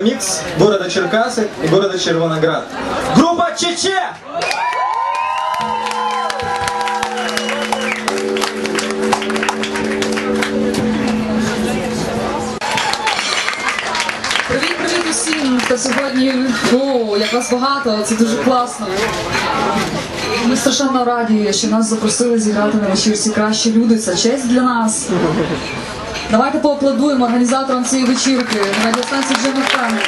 Микс города Черкасы и города Червоноград. Группа ЧЧ! Привіт, привіт усім, хто сьогодні. О, як вас багато, це дуже класно. Ми страшенно раді, що нас запросили зіграти на вечірці кращі люди. Це честь для нас. Давайте поаплодуємо організаторам цієї вечірки на радіостанції Джемофтан.